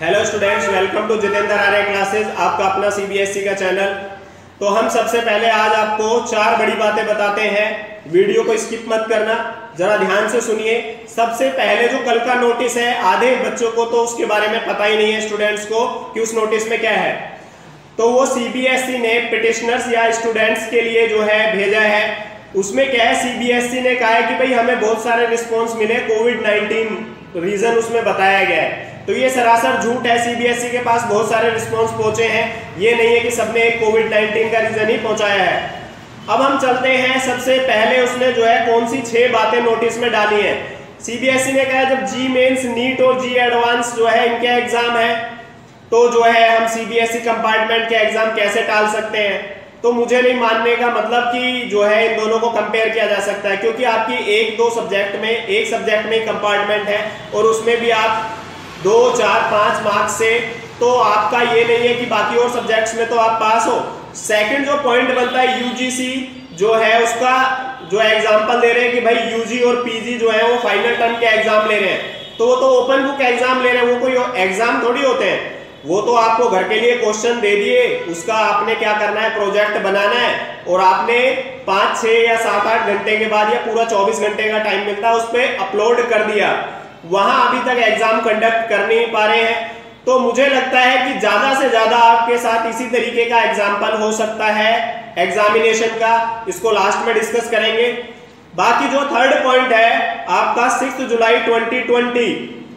Hello students welcome to Jitendra Arya classes आपका अपना CBSE e का चैनल तो हम सबसे पहले आज आपको चार बड़ी बातें बताते हैं. वीडियो को स्किप मत करना, जरा ध्यान से सुनिए. सबसे पहले जो कल का नोटिस है, आधे बच्चों को तो उसके बारे में पता ही नहीं है स्टूडेंट्स को कि उस नोटिस में क्या है. तो वो सीबीएसई e ने पिटिशनर्स या स्टूडेंट्स के लिए जो है भेजा है. उसमें क्या है? सीबीएसई e ने कहा है कि भाई हमें बहुत सारे रिस्पॉन्स मिले. कोविड नाइन्टीन रीजन उसमें बताया गया है. तो ये सरासर झूठ है सीबीएसई e के पास बहुत सारे रिस्पॉन्स पहुँचे हैं। ये नहीं है कि सबने कोविड 19 का रीजन ही पहुँचाया है। अब हम चलते हैं, सबसे पहले उसने जो है कौन सी छह बातें नोटिस में डाली है? सीबीएसई e ने कहा जब जी मेन्स नीट और जी एडवांस जो है इनके एग्ज़ाम है तो जो है हम सीबीएसई कंपार्टमेंट e के एग्ज़ाम कैसे टाल सकते हैं? तो मुझे नहीं मानने का मतलब कि जो है इन दोनों को कंपेयर किया जा सकता है, क्योंकि आपकी एक दो सब्जेक्ट में, एक सब्जेक्ट में कंपार्टमेंट है, और उसमें भी आप दो, चार, पाँच मार्क्स से तो आपका ये नहीं है कि बाकी और सब्जेक्ट्स में तो आप पास हो। सेकंड जो पॉइंट बनता है यूजीसी जो है उसका जो एग्जांपल दे रहे हैं कि भाई यूजी और पीजी जो है वो फाइनल टर्म के एग्ज़ाम ले रहे हैं। तो वो तो ओपन बुक एग्ज़ाम ले रहे हैं, वो कोई एग्ज़ाम थोड़ी होते हैं। वो तो आपको घर के लिए क्वेश्चन दे दिए, उसका आपने क्या करना है प्रोजेक्ट बनाना है, और आपने पाँच, छह या सात, आठ घंटे के बाद या पूरा चौबीस घंटे का टाइम मिलता है उस पर अपलोड कर दिया। वहाँ अभी तक एग्ज़ाम कंडक्ट कर नहीं पा रहे हैं। तो मुझे लगता है कि ज़्यादा से ज़्यादा आपके साथ इसी तरीके का एग्ज़ाम्पल हो सकता है एग्जामिनेशन का। इसको लास्ट में डिस्कस करेंगे। बाकी जो थर्ड पॉइंट है, आपका सिक्स जुलाई 2020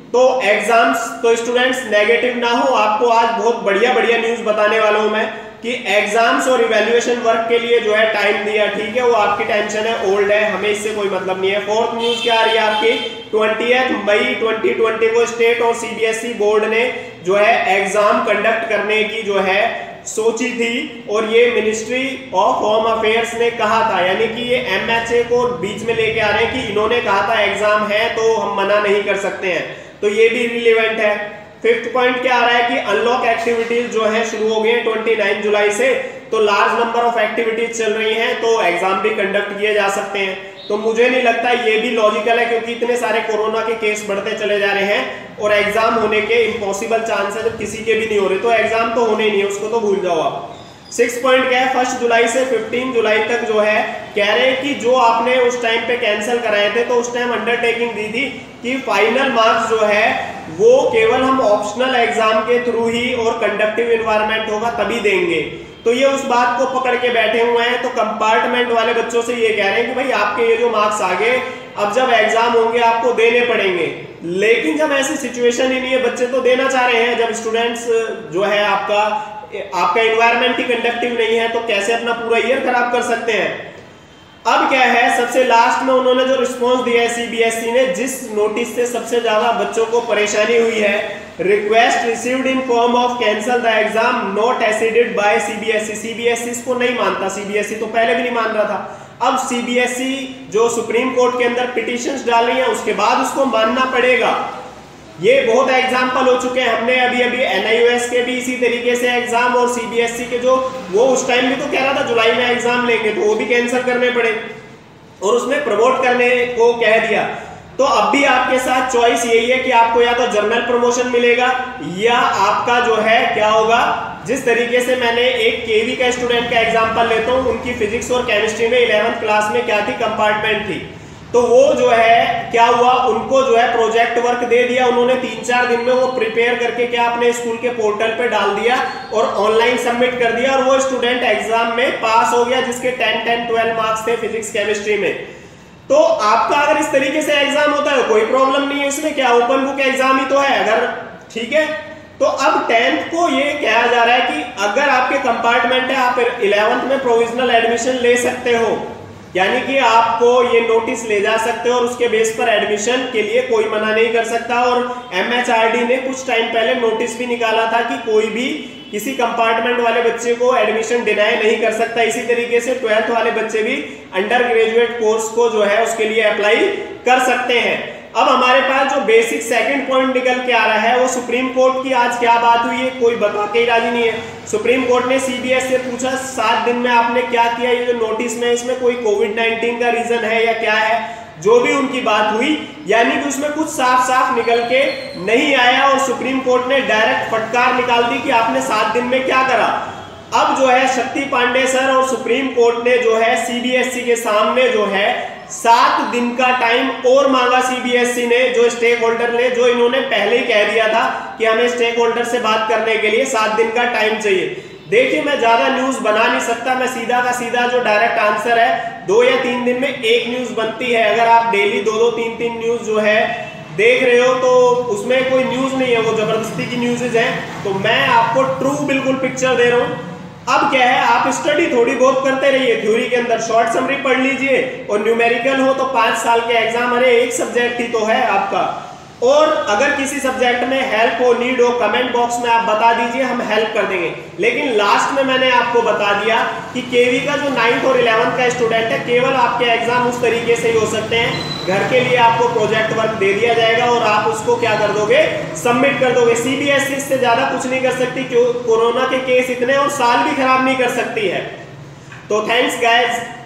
तो एग्ज़ाम्स तो स्टूडेंट्स नेगेटिव ना हो, आपको आज बहुत बढ़िया बढ़िया न्यूज़ बताने वाला हूँ मैं। कि एग्ज़ाम्स और इवेल्युएशन वर्क के लिए जो है टाइम दिया, ठीक है, वो आपकी टेंशन है ओल्ड है, हमें इससे कोई मतलब नहीं है। फोर्थ न्यूज़ क्या आ रही है आपकी? ट्वेंटी मई 2020 को स्टेट और सीबीएसई बोर्ड ने जो है एग्ज़ाम कंडक्ट करने की जो है सोची थी और ये मिनिस्ट्री ऑफ़ होम अफेयर्स ने कहा था, यानी कि ये एमएचए को बीच में लेके आ रहे हैं कि इन्होंने कहा था एग्ज़ाम है तो हम मना नहीं कर सकते हैं। तो ये भी रिलेवेंट है। फिफ्थ पॉइंट क्या आ रहा है कि अनलॉक एक्टिविटीज़ जो है शुरू हो गई है ट्वेंटी जुलाई से। तो लार्ज नंबर ऑफ़ एक्टिविटीज़ चल रही हैं तो एग्ज़ाम भी कंडक्ट किए जा सकते हैं। तो मुझे नहीं लगता ये भी लॉजिकल है, क्योंकि इतने सारे कोरोना के केस बढ़ते चले जा रहे हैं और एग्ज़ाम होने के इम्पॉसिबल चांस है जब किसी के भी नहीं हो रहे। तो एग्ज़ाम तो होने ही नहीं है, उसको तो भूल जाओ आप। सिक्स पॉइंट क्या है? फ़र्स्ट जुलाई से फिफ्टीन जुलाई तक जो है, कह रहे हैं कि जो आपने उस टाइम पे कैंसिल कराए थे तो उस टाइम अंडरटेकिंग दी थी कि फाइनल मार्क्स जो है वो केवल हम ऑप्शनल एग्ज़ाम के थ्रू ही और कंडक्टिव इन्वायरमेंट होगा, तभी देंगे। तो ये उस बात को पकड़ के बैठे हुए हैं तो कंपार्टमेंट वाले बच्चों से ये कह रहे हैं कि भाई आपके ये जो मार्क्स आ गए, अब जब एग्ज़ाम होंगे आपको देने पड़ेंगे। लेकिन जब ऐसी सिचुएशन ही नहीं है, बच्चे तो देना चाह रहे हैं। जब स्टूडेंट्स जो है आपका आपका इन्वायरमेंट ही कंडक्टिव नहीं है तो कैसे अपना पूरा ईयर खराब कर सकते हैं? अब क्या है, सबसे लास्ट में उन्होंने जो रिस्पॉन्स दिया है सीबीएसई ने, जिस नोटिस से सबसे ज़्यादा बच्चों को परेशानी हुई है request received in form of cancel the exam not acceded by CBSE CBSE इसको नहीं मानता सीबीएसई तो पहले भी नहीं मान रहा था। अब सीबीएसई जो सुप्रीम कोर्ट के अंदर पिटिशंस डाल रही है, उसके बाद उसको मानना पड़ेगा। ये बहुत एग्ज़ाम्पल हो चुके हैं हमने अभी अभी एनआईओएस के भी इसी तरीके से एग्ज़ाम और सीबीएसई के जो, वो उस टाइम भी तो कह रहा था जुलाई में एग्ज़ाम लेंगे तो वो भी कैंसिल करने पड़े। और उसने प्रमोट करने को कह दिया। तो अब भी आपके साथ चॉइस यही है कि आपको या तो जर्नल प्रमोशन मिलेगा, या आपका जो है, क्या होगा, जिस तरीके से मैंने एक केवी का स्टूडेंट का एग्ज़ाम्पल लेता हूँ, उनकी फिजिक्स और केमिस्ट्री में इलेवंथ क्लास में क्या थी कंपार्टमेंट थी। तो वो जो है, क्या हुआ? उनको जो है प्रोजेक्ट वर्क दे दिया उन्होंने तीन चार दिन में, वो प्रिपेयर करके क्या अपने स्कूल के पोर्टल पे डाल दिया और ऑनलाइन सबमिट कर दिया और वो स्टूडेंट एग्ज़ाम में पास हो गया, जिसके टेन टेन ट्वेल्व मार्क्स थे फिजिक्स केमिस्ट्री में। तो आपका अगर इस तरीके से एग्ज़ाम होता है, कोई प्रॉब्लम नहीं है इसमें, क्या ओपन बुक एग्ज़ाम ही तो है, अगर ठीक है? तो अब टेंथ को ये कहा जा रहा है कि अगर आपके कंपार्टमेंट है, आप इलेवंथ में प्रोविजनल एडमिशन ले सकते हो। यानी कि आपको ये नोटिस ले जा सकते हो और उसके बेस पर एडमिशन के लिए कोई मना नहीं कर सकता। और एमएचआरडी ने कुछ टाइम पहले नोटिस भी निकाला था कि कोई भी किसी कंपार्टमेंट वाले बच्चे को एडमिशन डिनाई नहीं कर सकता। इसी तरीके से ट्वेल्थ वाले बच्चे भी अंडर ग्रेजुएट कोर्स को जो है उसके लिए अप्लाई कर सकते हैं। अब हमारे पास जो बेसिक सेकंड पॉइंट निकल के आ रहा है, वो सुप्रीम कोर्ट की आज क्या बात हुई है, कोई बता के राज़ी नहीं है। सुप्रीम कोर्ट ने सीबीएस से पूछा, सात दिन में आपने क्या किया? ये जो नोटिस में, इसमें कोई कोविड नाइन्टीन का रीजन है या क्या है? जो भी उनकी बात हुई, यानी कि उसमें कुछ साफ़ साफ़ निकल के नहीं आया और सुप्रीम कोर्ट ने डायरेक्ट फटकार निकाल दी कि आपने सात दिन में क्या करा। अब जो है, शक्ति पांडे सर और सुप्रीम कोर्ट ने जो है सीबीएसई के सामने जो है सात दिन का टाइम और मांगा सीबीएसई ने, जो स्टेक होल्डर ने, जो इन्होंने पहले ही कह दिया था कि हमें स्टेक होल्डर से बात करने के लिए सात दिन का टाइम चाहिए। देखिए, मैं ज़्यादा न्यूज़ बना नहीं सकता, मैं सीधा का सीधा जो डायरेक्ट आंसर है, दो या तीन दिन में एक न्यूज़ बनती है। अगर आप डेली दो दो तीन तीन न्यूज़ जो है देख रहे हो तो उसमें कोई न्यूज़ नहीं है, वो ज़बरदस्ती की न्यूजेज है। तो मैं आपको ट्रू बिल्कुल पिक्चर दे रहा हूँ। अब क्या है, आप स्टडी थोड़ी बहुत करते रहिए थ्योरी के अंदर शॉर्ट समरी पढ़ लीजिए, और न्यूमेरिकल हो तो पाँच साल के एग्ज़ाम अरे एक सब्जेक्ट ही तो है आपका। और अगर किसी सब्जेक्ट में हेल्प हो नीड हो कमेंट बॉक्स में आप बता दीजिए, हम हेल्प कर देंगे। लेकिन लास्ट में मैंने आपको बता दिया कि केवी का जो नाइन्थ और इलेवंथ का स्टूडेंट है, केवल आपके एग्ज़ाम उस तरीके से ही हो सकते हैं। घर के लिए आपको प्रोजेक्ट वर्क दे दिया जाएगा और आप उसको क्या कर दोगे? सबमिट कर दोगे। सीबीएसई इससे से ज़्यादा कुछ नहीं कर सकती, क्यों? कोरोना के केस इतने और साल भी खराब नहीं कर सकती है। तो थैंक्स गाइज़